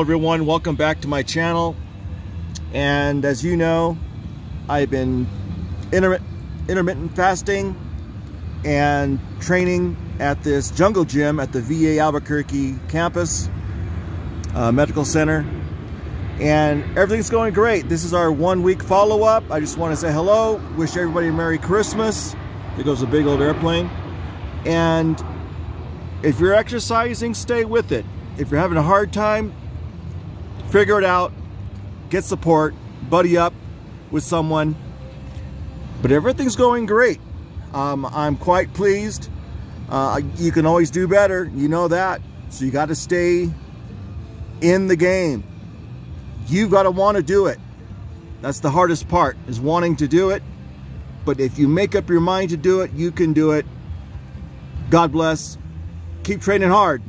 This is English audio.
Everyone, welcome back to my channel. And as you know, I've been intermittent, intermittent fasting and training at this jungle gym at the VA Albuquerque campus uh, medical center. And everything's going great. This is our one week follow-up. I just want to say hello wish everybody a Merry Christmas. There goes a big old airplane. And if you're exercising stay with it. If you're having a hard time figure it out get support buddy up with someone but everything's going great um, I'm quite pleased. Uh, you can always do better. You know that. So you got to stay in the game. You've got to want to do it. That's the hardest part is wanting to do it. But if you make up your mind to do it, you can do it. God bless. Keep training hard.